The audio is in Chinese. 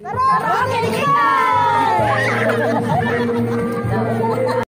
Terus!